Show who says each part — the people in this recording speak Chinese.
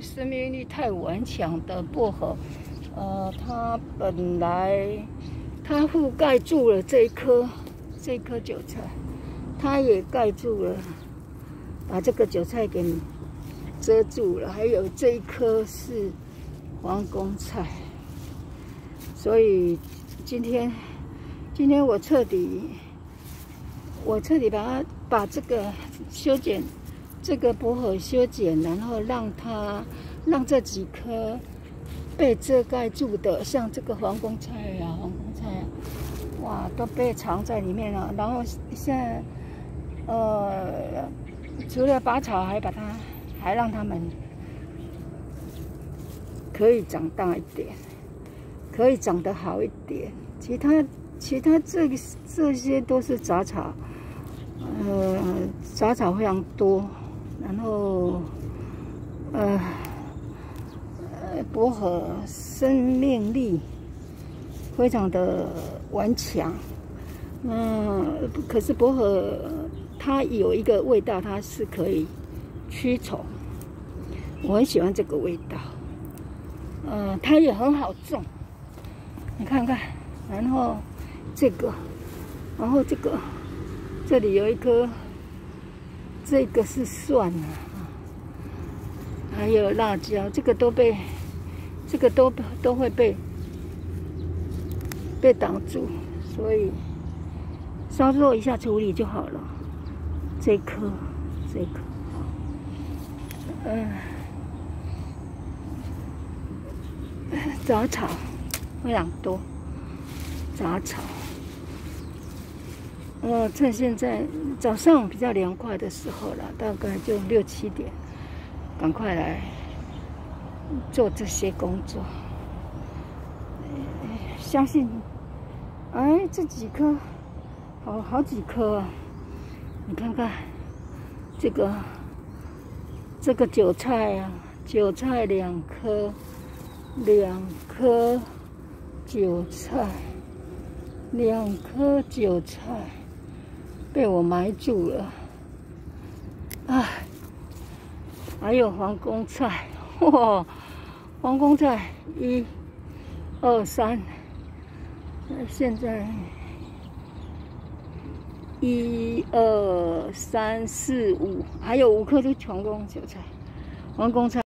Speaker 1: 生命力太顽强的薄荷，呃，它本来它覆盖住了这一颗这颗韭菜，它也盖住了，把这个韭菜给遮住了。还有这一颗是皇宫菜，所以今天今天我彻底我彻底把它把这个修剪。这个薄荷修剪，然后让它让这几颗被遮盖住的，像这个黄公菜啊、黄公菜，哇，都被藏在里面了。然后现在，呃，除了拔草，还把它，还让它们可以长大一点，可以长得好一点。其他其他这个这些都是杂草，呃，杂草非常多。然后，呃，呃，薄荷生命力非常的顽强。嗯，可是薄荷它有一个味道，它是可以驱虫。我很喜欢这个味道。嗯，它也很好种。你看看，然后这个，然后这个，这里有一颗。这个是蒜啊，还有辣椒，这个都被，这个都都会被被挡住，所以稍作一下处理就好了。这颗，这颗，嗯，杂草非常多，杂草。呃，趁现在早上比较凉快的时候了，大概就六七点，赶快来做这些工作。相信，哎，这几颗，好好几颗啊！你看看，这个这个韭菜啊，韭菜两颗，两颗韭菜，两颗韭菜。被我埋住了，哎，还有皇宫菜，哇，皇宫菜一、二、三，现在一二三四五，还有五颗都皇宫韭菜，皇宫菜。